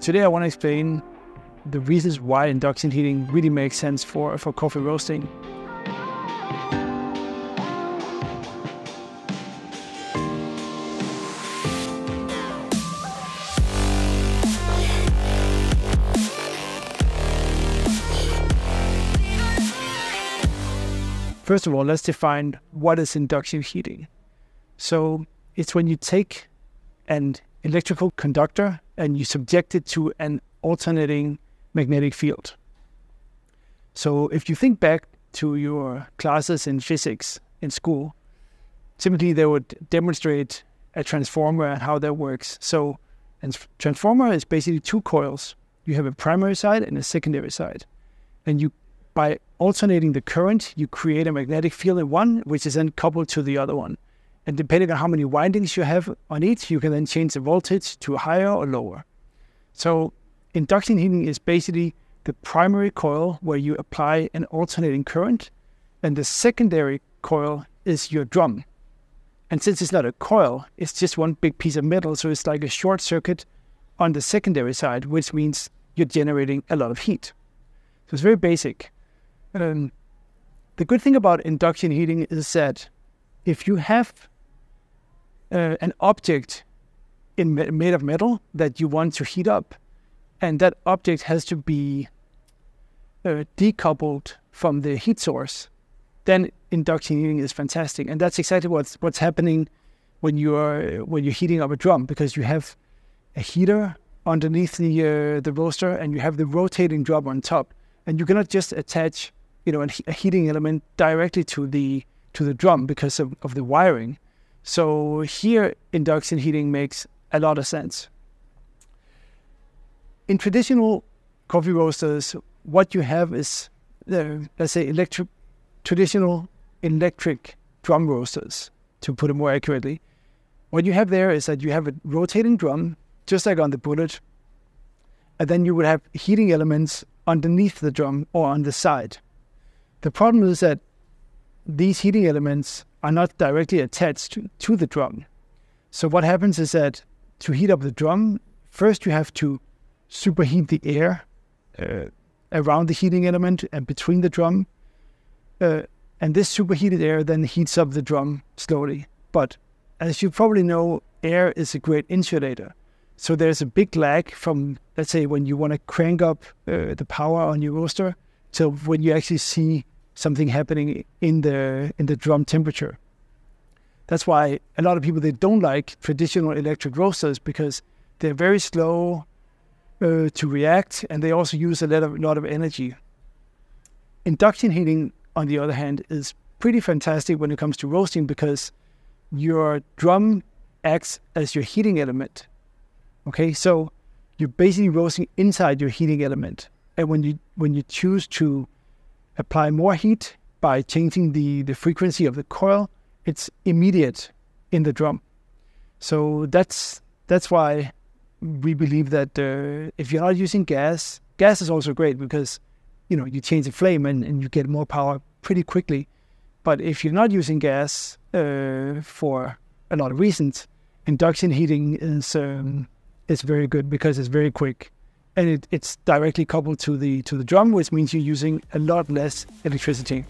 Today I want to explain the reasons why induction heating really makes sense for, for coffee roasting. First of all, let's define what is induction heating. So it's when you take an electrical conductor and you subject it to an alternating magnetic field. So if you think back to your classes in physics in school, typically they would demonstrate a transformer and how that works. So a transformer is basically two coils. You have a primary side and a secondary side. And you by alternating the current, you create a magnetic field in one, which is then coupled to the other one. And depending on how many windings you have on each, you can then change the voltage to higher or lower. So induction heating is basically the primary coil where you apply an alternating current, and the secondary coil is your drum. And since it's not a coil, it's just one big piece of metal, so it's like a short circuit on the secondary side, which means you're generating a lot of heat. So it's very basic. Um, the good thing about induction heating is that if you have uh, an object in made of metal that you want to heat up, and that object has to be uh, decoupled from the heat source, then induction heating is fantastic, and that's exactly what's what's happening when you are when you're heating up a drum because you have a heater underneath the uh, the roaster and you have the rotating drum on top, and you cannot just attach you know a heating element directly to the to the drum because of, of the wiring. So here, induction heating makes a lot of sense. In traditional coffee roasters, what you have is, uh, let's say, electric, traditional electric drum roasters, to put it more accurately. What you have there is that you have a rotating drum, just like on the bullet, and then you would have heating elements underneath the drum or on the side. The problem is that these heating elements are not directly attached to, the drum. So what happens is that to heat up the drum, first you have to superheat the air uh, around the heating element and between the drum. Uh, and this superheated air then heats up the drum slowly. But as you probably know, air is a great insulator. So there's a big lag from, let's say, when you want to crank up uh, the power on your roaster till when you actually see something happening in the in the drum temperature. That's why a lot of people they don't like traditional electric roasters because they're very slow uh, to react and they also use a lot of lot of energy. Induction heating, on the other hand, is pretty fantastic when it comes to roasting because your drum acts as your heating element. Okay, so you're basically roasting inside your heating element, and when you when you choose to apply more heat by changing the, the frequency of the coil, it's immediate in the drum. So that's that's why we believe that uh, if you're not using gas, gas is also great because you know you change the flame and, and you get more power pretty quickly. But if you're not using gas uh, for a lot of reasons, induction heating is um, is very good because it's very quick and it, it's directly coupled to the to the drum, which means you're using a lot less electricity.